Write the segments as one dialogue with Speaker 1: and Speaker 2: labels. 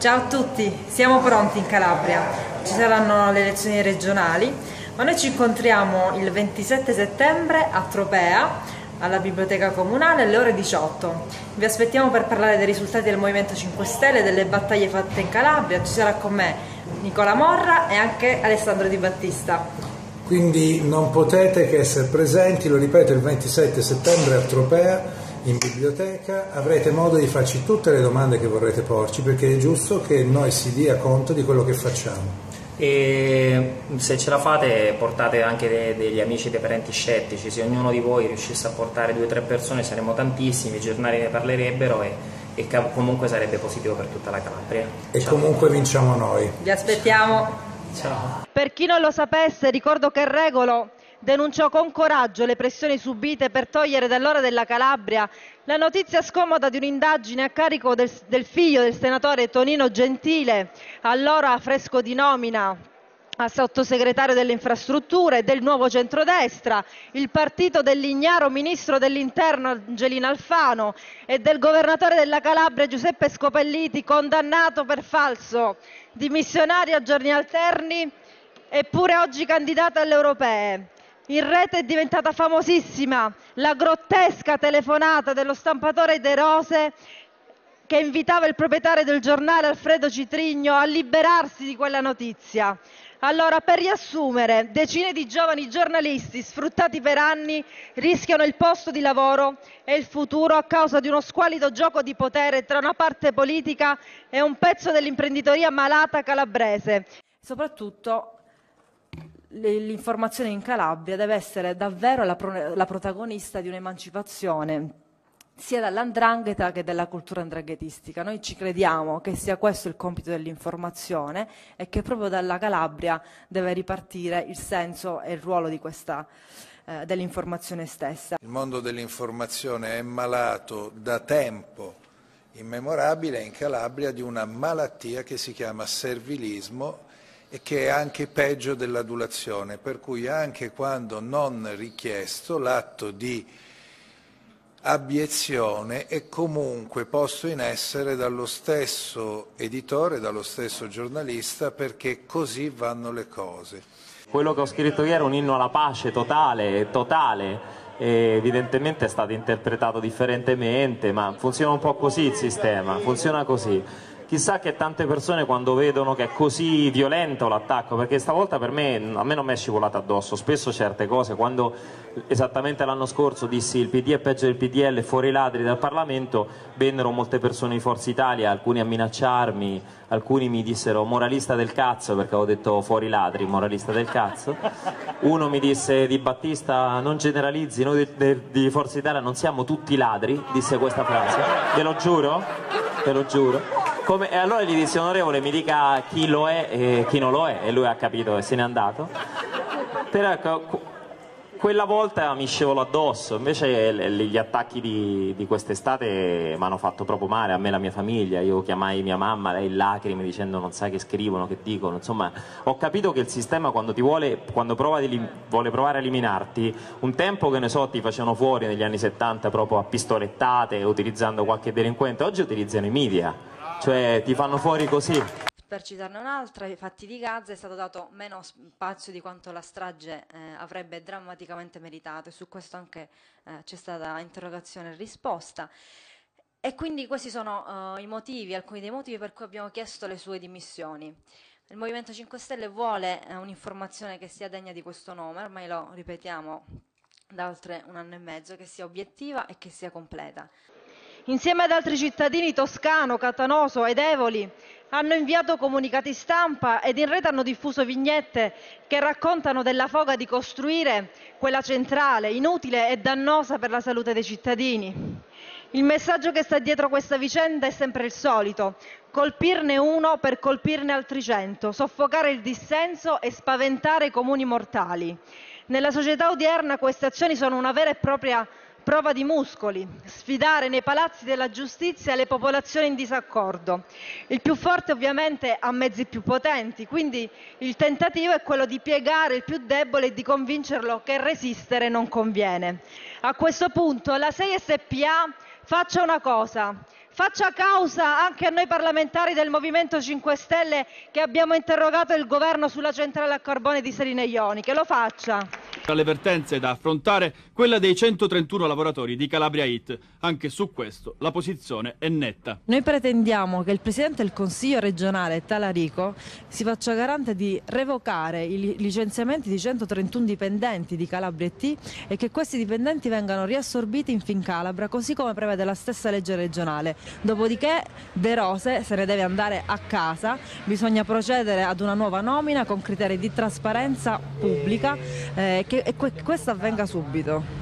Speaker 1: Ciao a tutti, siamo pronti in Calabria, ci saranno le elezioni regionali, ma noi ci incontriamo il 27 settembre a Tropea alla Biblioteca Comunale alle ore 18. Vi aspettiamo per parlare dei risultati del Movimento 5 Stelle, delle battaglie fatte in Calabria, ci sarà con me Nicola Morra e anche Alessandro Di Battista.
Speaker 2: Quindi non potete che essere presenti, lo ripeto, il 27 settembre a Tropea in biblioteca, avrete modo di farci tutte le domande che vorrete porci perché è giusto che noi si dia conto di quello che facciamo.
Speaker 3: E se ce la fate portate anche de degli amici dei parenti scettici, se ognuno di voi riuscisse a portare due o tre persone saremmo tantissimi, i giornali ne parlerebbero e, e comunque sarebbe positivo per tutta la Calabria.
Speaker 2: E Ciao. comunque vinciamo noi.
Speaker 1: Vi aspettiamo.
Speaker 3: Ciao.
Speaker 1: Per chi non lo sapesse ricordo che Regolo denunciò con coraggio le pressioni subite per togliere dall'ora della Calabria la notizia scomoda di un'indagine a carico del, del figlio del senatore Tonino Gentile, allora fresco di nomina a sottosegretario delle infrastrutture del nuovo centrodestra, il partito dell'ignaro ministro dell'interno Angelina Alfano e del governatore della Calabria Giuseppe Scopelliti condannato per falso, dimissionario a giorni alterni eppure oggi candidato alle europee. In rete è diventata famosissima la grottesca telefonata dello stampatore De Rose che invitava il proprietario del giornale Alfredo Citrigno a liberarsi di quella notizia. Allora, per riassumere, decine di giovani giornalisti sfruttati per anni rischiano il posto di lavoro e il futuro a causa di uno squalido gioco di potere tra una parte politica e un pezzo dell'imprenditoria malata calabrese. Soprattutto l'informazione in Calabria deve essere davvero la, pro la protagonista di un'emancipazione sia dall'andrangheta che dalla cultura andranghetistica. Noi ci crediamo che sia questo il compito dell'informazione e che proprio dalla Calabria deve ripartire il senso e il ruolo eh, dell'informazione stessa.
Speaker 2: Il mondo dell'informazione è malato da tempo immemorabile in Calabria di una malattia che si chiama servilismo e che è anche peggio dell'adulazione, per cui anche quando non richiesto l'atto di abiezione è comunque posto in essere dallo stesso editore, dallo stesso giornalista, perché così vanno le cose.
Speaker 4: Quello che ho scritto ieri è un inno alla pace totale, totale, evidentemente è stato interpretato differentemente, ma funziona un po' così il sistema, funziona così chissà che tante persone quando vedono che è così violento l'attacco, perché stavolta per me, a me non mi è scivolato addosso, spesso certe cose, quando esattamente l'anno scorso dissi il PD è peggio del PDL, fuori ladri dal Parlamento, vennero molte persone di Forza Italia, alcuni a minacciarmi, alcuni mi dissero moralista del cazzo perché avevo detto fuori ladri, moralista del cazzo, uno mi disse di Battista non generalizzi, noi di Forza Italia non siamo tutti ladri, disse questa frase, ve lo giuro, ve lo giuro. Come, e allora gli disse onorevole mi dica chi lo è e chi non lo è e lui ha capito e se n'è andato. Però ecco, quella volta mi scivolo addosso, invece gli attacchi di, di quest'estate mi hanno fatto proprio male, a me e la mia famiglia, io chiamai mia mamma, lei in lacrime dicendo non sai che scrivono, che dicono, insomma ho capito che il sistema quando ti vuole, quando prova di, vuole provare a eliminarti, un tempo che ne so ti facevano fuori negli anni 70 proprio a pistolettate, utilizzando qualche delinquente, oggi utilizzano i media cioè ti fanno fuori così.
Speaker 1: Per citarne un'altra, ai fatti di Gaza è stato dato meno spazio di quanto la strage eh, avrebbe drammaticamente meritato e su questo anche eh, c'è stata interrogazione e risposta. E quindi questi sono uh, i motivi, alcuni dei motivi per cui abbiamo chiesto le sue dimissioni. Il Movimento 5 Stelle vuole eh, un'informazione che sia degna di questo nome, ormai lo ripetiamo da oltre un anno e mezzo, che sia obiettiva e che sia completa. Insieme ad altri cittadini Toscano, Catanoso ed Evoli hanno inviato comunicati stampa ed in rete hanno diffuso vignette che raccontano della foga di costruire quella centrale, inutile e dannosa per la salute dei cittadini. Il messaggio che sta dietro questa vicenda è sempre il solito, colpirne uno per colpirne altri cento, soffocare il dissenso e spaventare i comuni mortali. Nella società odierna queste azioni sono una vera e propria prova di muscoli, sfidare nei palazzi della giustizia le popolazioni in disaccordo. Il più forte ovviamente ha mezzi più potenti, quindi il tentativo è quello di piegare il più debole e di convincerlo che resistere non conviene. A questo punto la 6 SPA faccia una cosa, faccia causa anche a noi parlamentari del Movimento 5 Stelle che abbiamo interrogato il governo sulla centrale a carbone di Serine Ionica, lo faccia.
Speaker 5: Tra le vertenze da affrontare quella dei 131 lavoratori di Calabria It. Anche su questo la posizione è netta.
Speaker 6: Noi pretendiamo che il Presidente del Consiglio regionale Talarico si faccia garante di revocare i licenziamenti di 131 dipendenti di Calabria IT e che questi dipendenti vengano riassorbiti in Fincalabra così come prevede la stessa legge regionale. Dopodiché De Rose se ne deve andare a casa, bisogna procedere ad una nuova nomina con criteri di trasparenza pubblica eh, che, e que questo avvenga subito.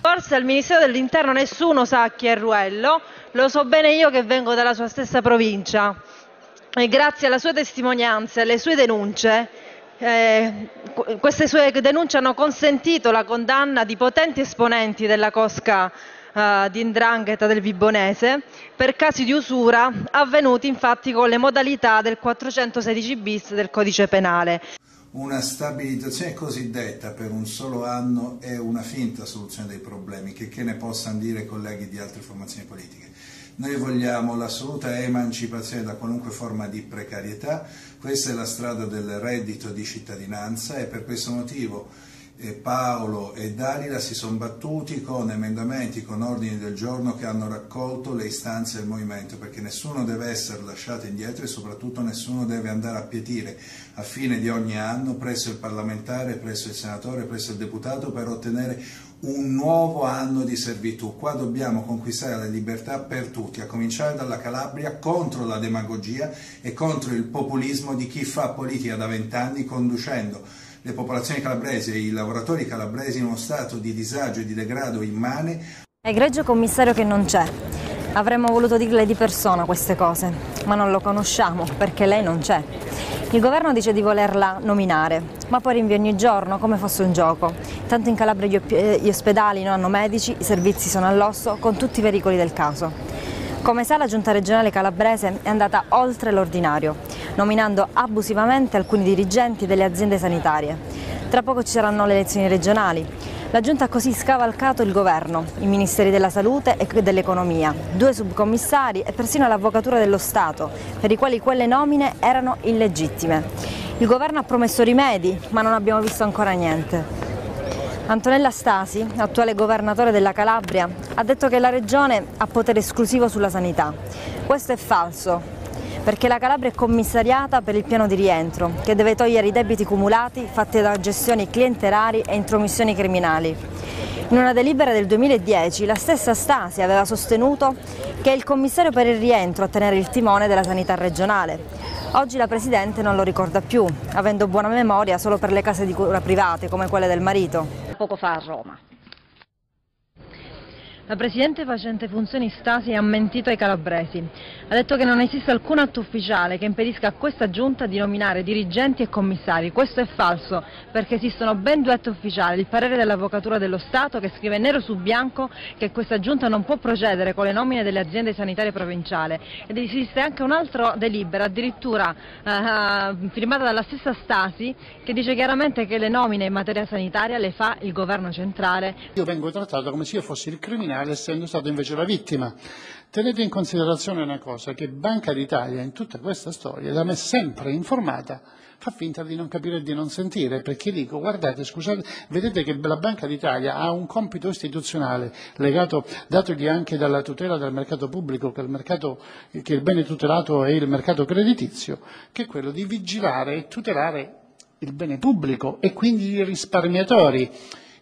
Speaker 1: Forse al Ministero dell'Interno nessuno sa chi è Ruello, lo so bene io che vengo dalla sua stessa provincia e grazie alla sua testimonianza e alle sue denunce eh, queste sue denunce hanno consentito la condanna di potenti esponenti della cosca eh, di Indrangheta del Vibonese per casi di usura avvenuti infatti con le modalità del 416 bis del codice penale.
Speaker 2: Una stabilizzazione cosiddetta per un solo anno è una finta soluzione dei problemi, che, che ne possano dire colleghi di altre formazioni politiche. Noi vogliamo l'assoluta emancipazione da qualunque forma di precarietà, questa è la strada del reddito di cittadinanza e per questo motivo Paolo e Dalila si sono battuti con emendamenti, con ordini del giorno che hanno raccolto le istanze del movimento, perché nessuno deve essere lasciato indietro e soprattutto nessuno deve andare a pietire a fine di ogni anno presso il parlamentare, presso il senatore, presso il deputato per ottenere un nuovo anno di servitù. Qua dobbiamo conquistare la libertà per tutti, a cominciare dalla Calabria, contro la demagogia e contro il populismo di chi fa politica da vent'anni conducendo le popolazioni calabresi e i lavoratori calabresi in uno stato di disagio e di degrado immane.
Speaker 1: Egregio commissario che non c'è. Avremmo voluto dirle di persona queste cose, ma non lo conosciamo perché lei non c'è. Il governo dice di volerla nominare, ma poi rinvia ogni giorno come fosse un gioco. Tanto in Calabria gli, ospedali non hanno medici, i servizi sono all'osso, con tutti i pericoli del caso. Come sa la giunta regionale calabrese è andata oltre l'ordinario, nominando abusivamente alcuni dirigenti delle aziende sanitarie. Tra poco ci saranno le elezioni regionali. La giunta ha così scavalcato il governo, i ministeri della salute e dell'economia, due subcommissari e persino l'avvocatura dello Stato, per i quali quelle nomine erano illegittime. Il governo ha promesso rimedi, ma non abbiamo visto ancora niente. Antonella Stasi, attuale governatore della Calabria, ha detto che la regione ha potere esclusivo sulla sanità. Questo è falso, perché la Calabria è commissariata per il piano di rientro, che deve togliere i debiti cumulati fatti da gestioni clientelari e intromissioni criminali. In una delibera del 2010 la stessa Stasi aveva sostenuto che è il commissario per il rientro a tenere il timone della sanità regionale. Oggi la Presidente non lo ricorda più, avendo buona memoria solo per le case di cura private come quelle del marito.
Speaker 6: Poco fa a Roma. La Presidente facente funzioni Stasi ha mentito ai calabresi. Ha detto che non esiste alcun atto ufficiale che impedisca a questa giunta di nominare dirigenti e commissari. Questo è falso, perché esistono ben due atti ufficiali. Il parere dell'Avvocatura dello Stato che scrive nero su bianco che questa giunta non può procedere con le nomine delle aziende sanitarie provinciali. Ed esiste anche un altro delibera, addirittura eh, firmata dalla stessa Stasi, che dice chiaramente che le nomine in materia sanitaria le fa il governo centrale.
Speaker 7: Io vengo trattato come se io fossi il criminale criminale essendo stato invece la vittima. Tenete in considerazione una cosa, che Banca d'Italia in tutta questa storia, da me sempre informata, fa finta di non capire e di non sentire, perché dico, guardate, scusate, vedete che la Banca d'Italia ha un compito istituzionale legato, datogli anche dalla tutela del mercato pubblico, che il, mercato, che il bene tutelato è il mercato creditizio, che è quello di vigilare e tutelare il bene pubblico e quindi i risparmiatori.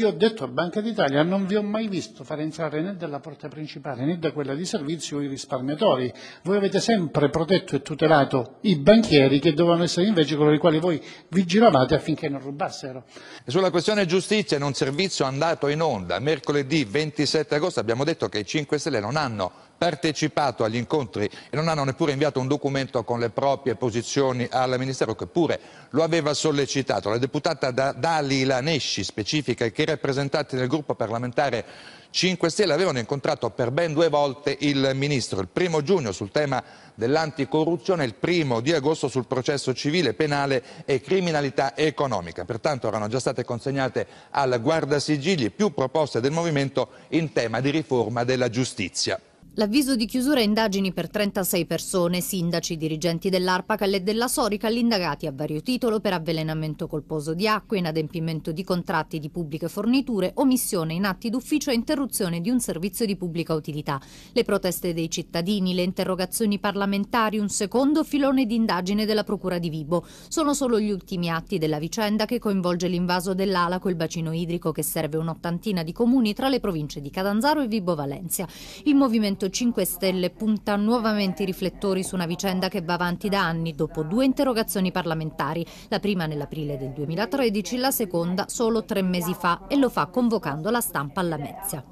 Speaker 7: Io ho detto a Banca d'Italia non vi ho mai visto fare entrare né dalla porta principale né da quella di servizio i risparmiatori. Voi avete sempre protetto e tutelato i banchieri che dovevano essere invece coloro i quali voi vigilavate affinché non rubassero.
Speaker 8: E sulla questione giustizia in un servizio andato in onda mercoledì 27 agosto abbiamo detto che i 5 Stelle non hanno partecipato agli incontri e non hanno neppure inviato un documento con le proprie posizioni al Ministero che pure lo aveva sollecitato. La deputata Dalila Nesci specifica che i rappresentanti del gruppo parlamentare 5 Stelle avevano incontrato per ben due volte il Ministro, il primo giugno sul tema dell'anticorruzione e il primo di agosto sul processo civile, penale e criminalità economica. Pertanto erano già state consegnate al Guardasigilli più proposte del Movimento in tema di riforma della giustizia.
Speaker 9: L'avviso di chiusura indagini per 36 persone, sindaci, dirigenti dell'Arpacal e della Sorical indagati a vario titolo per avvelenamento colposo di acqua, inadempimento di contratti di pubbliche forniture, omissione in atti d'ufficio e interruzione di un servizio di pubblica utilità. Le proteste dei cittadini, le interrogazioni parlamentari, un secondo filone di indagine della Procura di Vibo. Sono solo gli ultimi atti della vicenda che coinvolge l'invaso dell'Alaco, il bacino idrico che serve un'ottantina di comuni tra le province di Catanzaro e Vibo Valencia. Il movimento 5 Stelle punta nuovamente i riflettori su una vicenda che va avanti da anni dopo due interrogazioni parlamentari, la prima nell'aprile del 2013, la seconda solo tre mesi fa e lo fa convocando la stampa alla Mezia.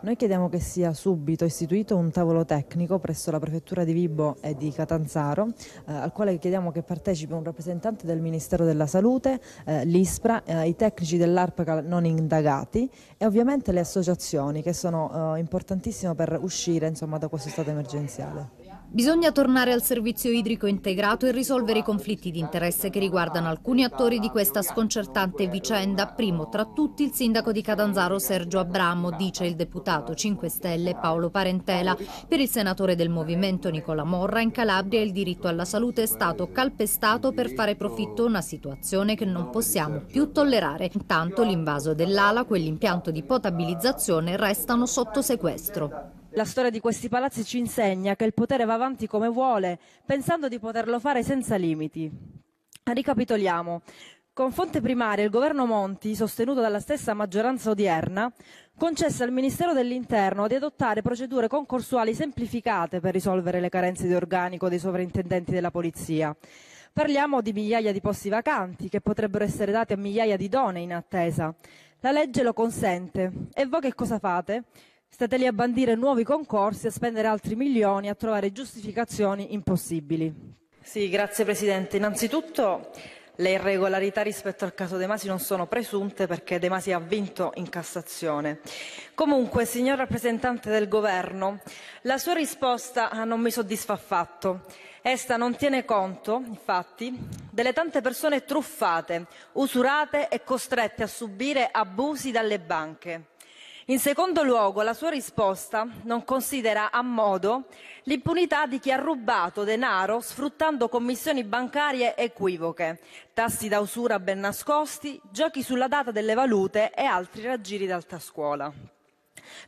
Speaker 1: Noi chiediamo che sia subito istituito un tavolo tecnico presso la prefettura di Vibo e di Catanzaro, eh, al quale chiediamo che partecipi un rappresentante del Ministero della Salute, eh, l'ISPRA, eh, i tecnici dell'ARPA non indagati e ovviamente le associazioni che sono eh, importantissime per uscire insomma, da questo stato emergenziale.
Speaker 9: Bisogna tornare al servizio idrico integrato e risolvere i conflitti di interesse che riguardano alcuni attori di questa sconcertante vicenda, primo tra tutti il sindaco di Catanzaro Sergio Abramo, dice il deputato 5 Stelle Paolo Parentela. Per il senatore del movimento Nicola Morra in Calabria il diritto alla salute è stato calpestato per fare profitto una situazione che non possiamo più tollerare. Intanto l'invaso dell'ala, quell'impianto di potabilizzazione, restano sotto sequestro.
Speaker 1: La storia di questi palazzi ci insegna che il potere va avanti come vuole, pensando di poterlo fare senza limiti. Ricapitoliamo. Con fonte primaria il governo Monti, sostenuto dalla stessa maggioranza odierna, concesse al Ministero dell'Interno di adottare procedure concorsuali semplificate per risolvere le carenze di organico dei sovrintendenti della Polizia. Parliamo di migliaia di posti vacanti che potrebbero essere dati a migliaia di donne in attesa. La legge lo consente. E voi che cosa fate? State lì a bandire nuovi concorsi, a spendere altri milioni, a trovare giustificazioni impossibili. Sì, grazie Presidente. Innanzitutto le irregolarità rispetto al caso De Masi non sono presunte perché De Masi ha vinto in Cassazione. Comunque, signor rappresentante del Governo, la sua risposta non mi soddisfa affatto. Esta non tiene conto, infatti, delle tante persone truffate, usurate e costrette a subire abusi dalle banche. In secondo luogo, la sua risposta non considera a modo l'impunità di chi ha rubato denaro sfruttando commissioni bancarie equivoche, tassi da usura ben nascosti, giochi sulla data delle valute e altri raggiri d'alta scuola.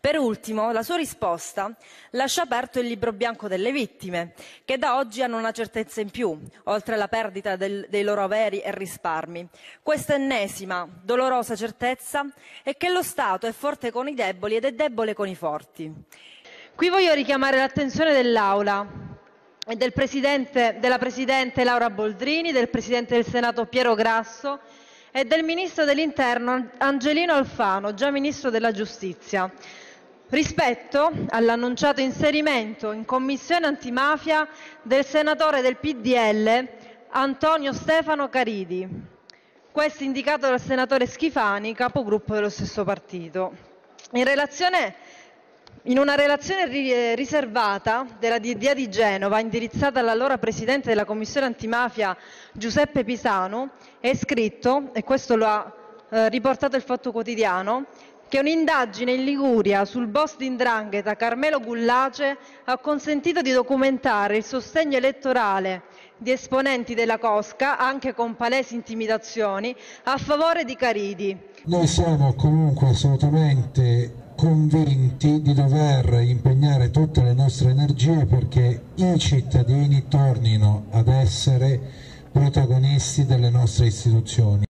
Speaker 1: Per ultimo, la sua risposta lascia aperto il libro bianco delle vittime, che da oggi hanno una certezza in più, oltre alla perdita del, dei loro averi e risparmi. Questa ennesima, dolorosa certezza è che lo Stato è forte con i deboli ed è debole con i forti. Qui voglio richiamare l'attenzione dell'Aula e del della Presidente Laura Boldrini, del Presidente del Senato Piero Grasso e del Ministro dell'Interno Angelino Alfano, già Ministro della Giustizia, rispetto all'annunciato inserimento in Commissione antimafia del senatore del PDL Antonio Stefano Caridi, questo indicato dal senatore Schifani, capogruppo dello stesso partito. In relazione in una relazione eh, riservata della DDA di Genova, indirizzata all'allora presidente della Commissione antimafia Giuseppe Pisano, è scritto, e questo lo ha eh, riportato il Fatto Quotidiano, che un'indagine in Liguria sul boss di 'ndrangheta Carmelo Gullace ha consentito di documentare il sostegno elettorale di esponenti della Cosca, anche con palesi intimidazioni, a favore di Caridi.
Speaker 10: Noi siamo comunque assolutamente convinti di dover impegnare tutte le nostre energie perché i cittadini tornino ad essere protagonisti delle nostre istituzioni.